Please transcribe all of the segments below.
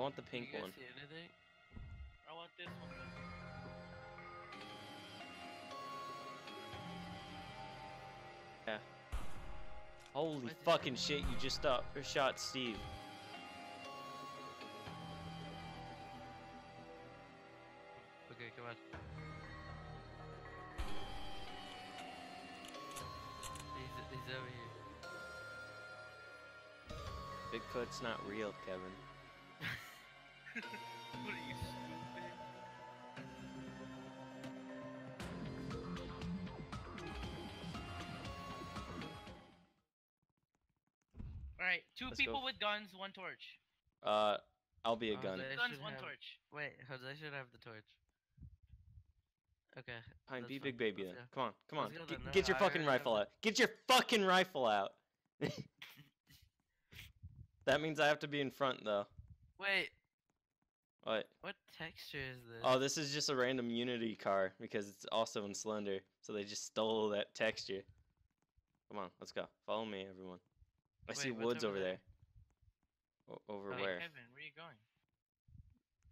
want the pink one. see anything? I want this one. though. Holy What the- fucking shit! You just stop or shot Steve. Okay, come on. He's, he's over here. Bigfoot's not real, Kevin. What are you stupid? All right, 2 Let's go. people with guns, one torch. Uh, I'll be a Oh, gun. they- Guns, one have- torch. Wait, Jose should have the torch. Okay. Fine, that's be fine, big baby let's then. go. Come on, come on. Get, no, get your I fucking already have rifle out. Get your fucking rifle out. that means I have to be in front though. Wait, What? what texture is this? Oh, this is just a random Unity car because it's also in Slender, so they just stole that texture. Come on, let's go. Follow me, everyone. I see Wait, what's woods over over there? there. O- over Oh, Hey, where? Kevin, where you going?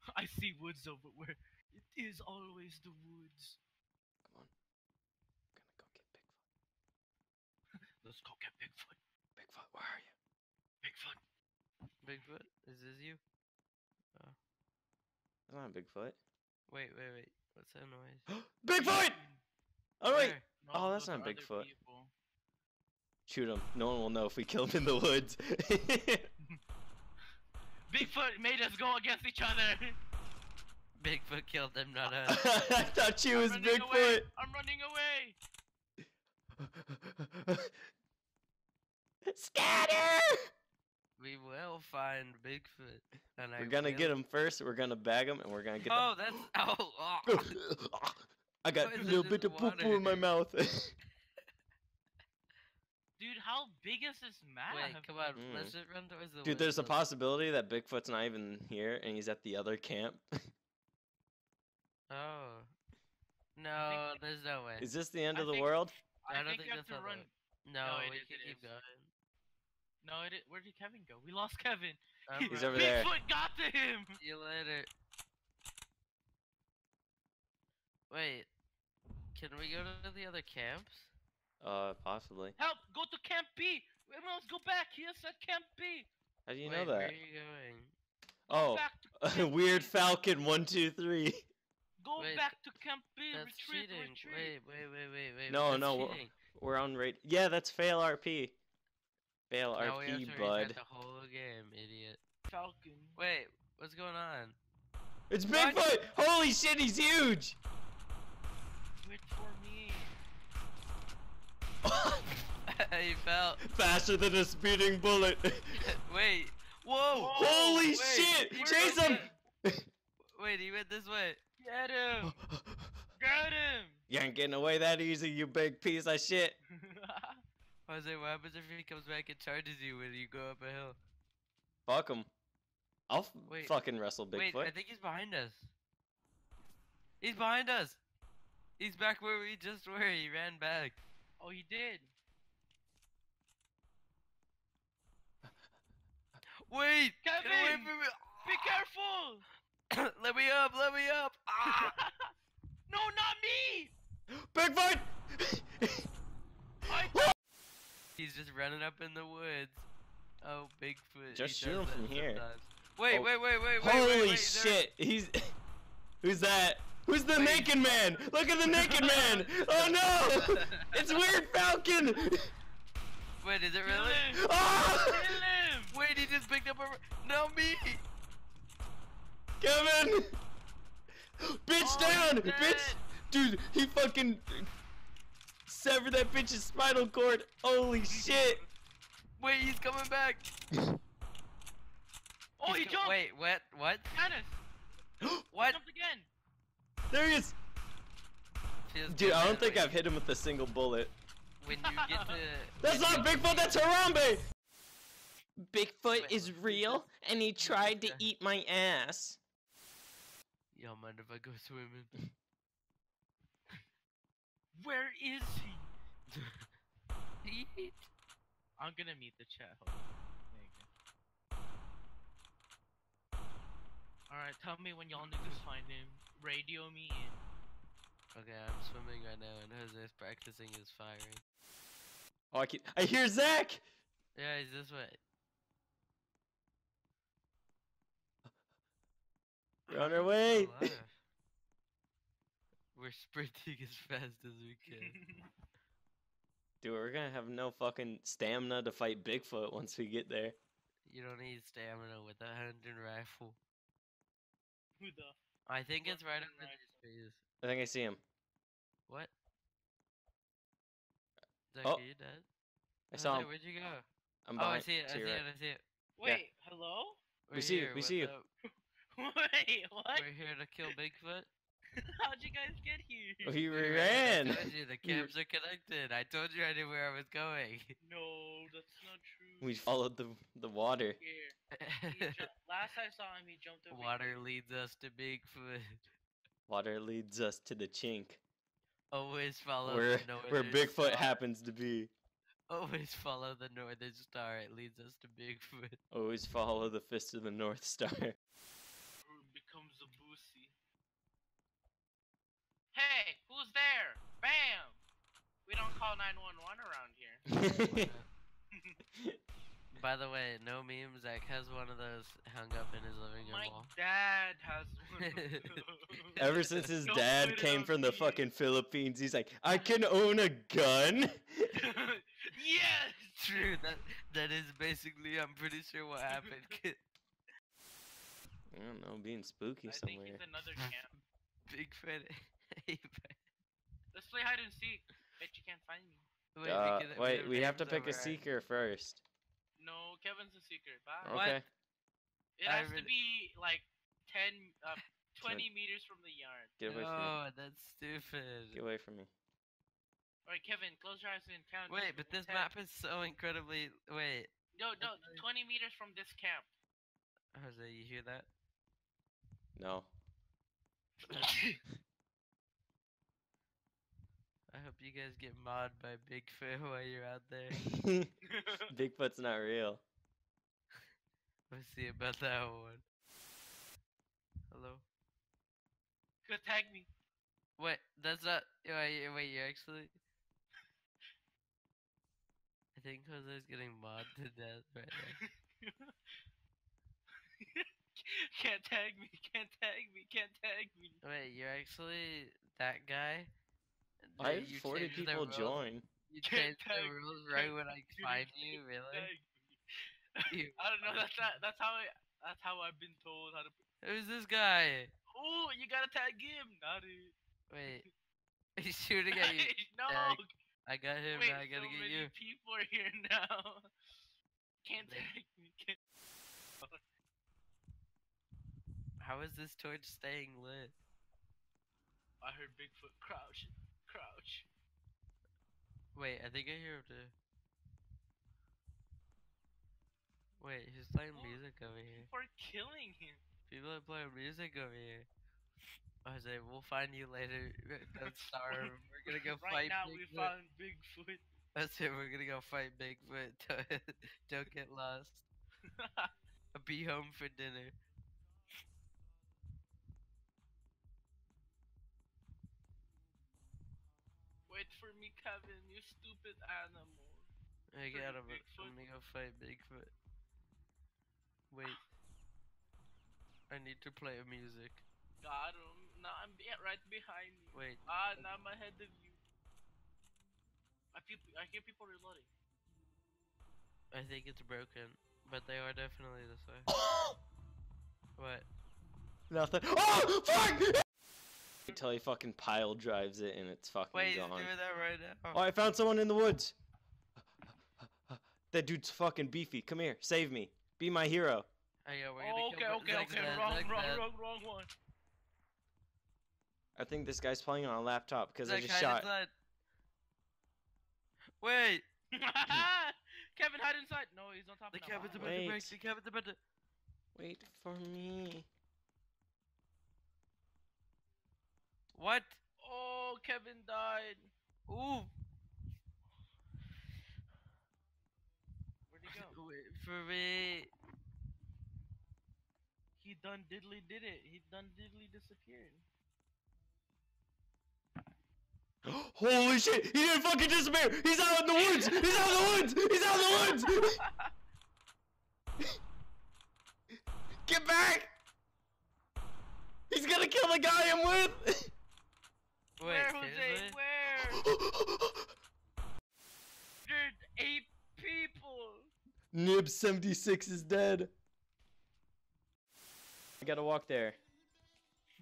I see woods over where it is always the woods. Come on. I'm gonna go get Bigfoot. Let's go get Bigfoot. Bigfoot, where are you? Bigfoot. Bigfoot? Is this you? Uh, That's not Bigfoot. Wait, wait, wait. What's that noise? Bigfoot! Oh wait! No, Oh, that's not Bigfoot. people. Shoot him. No one will know if we kill him in the woods. Bigfoot made us go against each other. Bigfoot killed them, not us. I thought she was running away. Bigfoot. I'm running away. Scatter! We will find Bigfoot. And We're gonna will- get him first. We're gonna bag him, and we're gonna get. Oh, that's. Oh, oh. I got a little bit of poo poo in my mouth. Dude, how big is this map? Wait, come on. Mm. Let's just run towards the Dude, woods, there's a possibility that Bigfoot's not even here, and he's at the other camp. Oh. No, there's no way. Is this the end I of the think- world? I I, don't think, think you have that's to how run. No, No, we can keep going. No, it. Where did Kevin go? We lost Kevin. I'm He's right- over there. Bigfoot got to him. See you later. Wait. Can we go to the other camps? Uh, possibly. Help! Go to Camp B. Everyone else go back. He has said Camp B. How do you Wait, know that? Where are you going? Go Oh, back to Camp weird falcon. One, two, three. Go Wait, back to Camp B. That's retreat, cheating. retreat. Wait, wait, wait, wait, wait. No, that's no, we're- We're on rate. Yeah, that's fail RP. Fail Now we have RP, to bud. the whole game, idiot. Falcon. Wait, what's going on? It's What? Bigfoot! Holy shit, he's huge! Wait for me. he fell. Faster than a speeding bullet. Wait. Whoa! Holy wait, shit! he Chase him! this- Wait, he went this way. Get him. Get him. you ain't getting away that easy, you big piece of shit. Jose, what happens if he comes back and charges you when you go up a hill? Fuck him. I'll Wait, fucking wrestle Bigfoot. Wait, I think he's behind us. He's behind us. He's back where we just were. He ran back. oh, he did. Wait! Get away Kevin! from me! Be careful. let me up! Let me up! Ah! no, not me. Bigfoot! I He's just running up in the woods. Oh, Bigfoot. Just he shoot him from here. sometimes. Wait, Oh. wait, wait, wait, wait. Holy wait, wait, there- shit! He's. Who's that? Who's the Wait. naked man? Look at the naked man! Oh no! It's Weird Falcon! Wait, is it Kill really? him. Ah! Kill him. Wait, he just picked up a. No, me! Kevin! Bitch Oh, down! Bitch! Dude, he fucking severed that bitch's spinal cord. Holy shit! Wait, he's coming back! Oh, he He's co- jumped. Wait, what? What? Dennis. What? Jumped again. There he is! Dude, I don't think I've hit him with a single bullet. When you get to. That's not Bigfoot, that's Harambe! Bigfoot Wait, is real, and he tried to eat my ass. Y'all mind if I go swimming? Where is he? Yeet. I'm gonna meet the chat. Hold on. There you go. Alright, tell me when y'all niggas find him. Radio me in. Okay, I'm swimming right now, and Jose's practicing his firing. Oh, I can. I hear Zach. Yeah, he's this way. We're on our way. Alive. We're sprinting as fast as we can. Dude, we're gonna have no fucking stamina to fight Bigfoot once we get there. You don't need stamina with a hunting rifle. Who the? I think it's right hunting under these trees. I think I see him. What? Zach, Oh, are you dead? I oh, saw Jose, him. Where'd you go? I'm oh, I see it. I see your it. I see it. Wait, hello? We're see you, we what's see you. Wait, what? We're here to kill Bigfoot. How'd you guys get here? We We ran. I told you the We camps are connected. I told you I knew where I was going. No, that's not true. We followed the the water. Here. He last I saw him, he jumped over. Water here. leads us to Bigfoot. Water leads us to the chink, Always follow where the where Bigfoot star. happens to be. Always follow the northern star. It leads us to Bigfoot. Always follow the fist of the North Star. Who becomes a boosie. Hey, who's there? Bam! We don't call 911 around here. By the way, no memes. Zach has one of those hung up in his living room My wall. dad has one. Ever since his Don't dad came from the me. fucking Philippines, he's like, I can own a gun. yes! True. That that is basically. I'm pretty sure what happened. I don't know, being spooky I think somewhere. he's another camp. Bigfoot. Let's play hide and seek. Bet you can't find me. wait, Uh, can- wait, we have to pick a over our- seeker first. No, Kevin's a seeker. Bye. What? Okay. It I has to be like 10, uh, 20 meters from the yard. Get away from me. No, that's stupid. Get away from me. Alright, Kevin, close your eyes and count. Wait, but this 10. map is so incredibly. Wait, No, no, 20 meters from this camp. Jose, you hear that? No. I hope you guys get mod by Bigfoot while you're out there. Bigfoot's not real. We'll see about that one. Hello. Go tag me. Wait, that's not. Wait, wait, you actually. I think Jose's getting mod to death right now. can't tag me, can't tag me, can't tag me. Wait, you're actually that guy? I That had you 40 people join. You Can't changed the tag- rules right when I find you, really? tag I don't know. That's not, that's how I. That's how I've been told how to. Who's this guy? Oh, you gotta tag him. Not it. Wait, he's shooting at you. no. Tag. I got him. Wait, I gotta so get many you. people are here now. Can't They- tag me. Can't. How is this torch staying lit? I heard Bigfoot crouch, crouch. Wait, I think I hear him too. Wait, he's playing Oh, music over here. People are killing him. People are playing music over here. Jose, we'll find you later. Don't starve. We're gonna go right fight now we Bigfoot. found Bigfoot. That's it. We're gonna go fight Bigfoot. Don't, don't get lost. I'll be home for dinner. Wait for me, Kevin. You stupid animal. I Pretty got him. but Bigfoot. I'm go fight Bigfoot. Wait. I need to play music. Got him. Now I'm be- right behind you. Wait. Ah, now I'm ahead of you. I feel. I hear people reloading. I think it's broken, but they are definitely this way. What? Nothing. Oh, fuck! Until he fucking pile drives it and it's fucking Wait, he's gone. doing that right now. Oh, I found someone in the woods. That dude's fucking beefy. Come here, save me. Be my hero. Oh, yeah, we're gonna Oh, kill okay, okay, okay. dead, Wrong, Zach's wrong, wrong, wrong one. I think this guy's playing on a laptop because I just shot. inside. Wait, Kevin, hide inside. No, he's on top the of cabin's now. about to break. Wait. The cabin's about to. Wait for me. What? Oh, Kevin died. Ooh. Where'd he go? Wait for he done diddly did it. He done diddly disappeared. Holy shit! He didn't fucking disappear! He's out in the woods! He's out in the woods! He's out in the woods! Get back! He's gonna kill the guy I'm with! Wait, where, Jose? seriously? Where? There's eight people. Nib 76 is dead. I gotta walk there.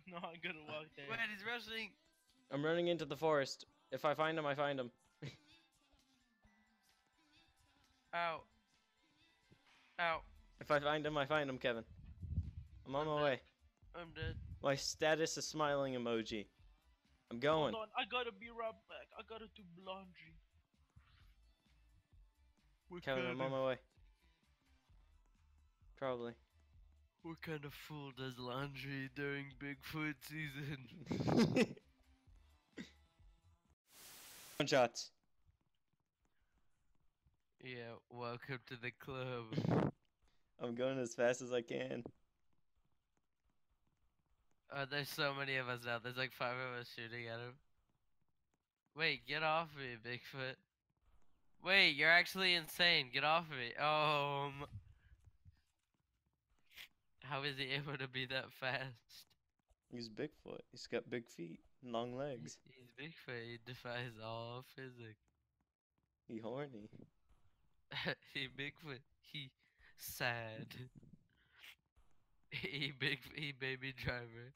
No, I'm gonna walk there. Wait, he's rushing. I'm running into the forest. If I find him, I find him. Ow. Ow. If I find him, I find him, Kevin. I'm on I'm my dead. way. I'm dead. My status is smiling emoji. I'm going. Hold on, I gotta be right back. I gotta do laundry. What Kevin, kind I'm on my way. Probably. what kind of fool does laundry during Bigfoot season? One shots. yeah, welcome to the club. I'm going as fast as I can. Uh, there's so many of us now. There's like five of us shooting at him. Wait, get off me, Bigfoot. Wait, you're actually insane. Get off me. Um. How is he able to be that fast? He's Bigfoot. He's got big feet, and long legs. He's Bigfoot. He defies all physics. He horny. he Bigfoot. He sad. he big. He baby driver.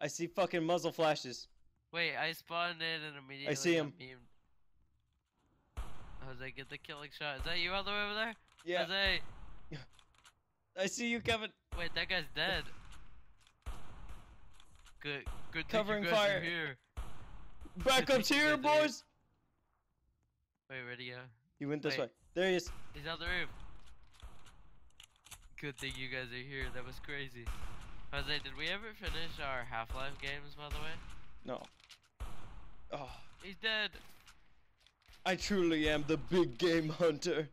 I see fucking muzzle flashes. Wait, I spawned in and immediately. I see him. memed. Jose, get the killing shot. Is that you all the way over there? Yeah, Jose, I see you, Kevin. wait, that guy's dead. Good, good Covering fire. here. Backup's think you here, boys. Wait, where'd he go? He went this Wait. way. There he is. He's on the roof. Good thing you guys are here. That was crazy. Jose, did we ever finish our Half-Life games, by the way? No. Oh, He's dead. I truly am the big game hunter.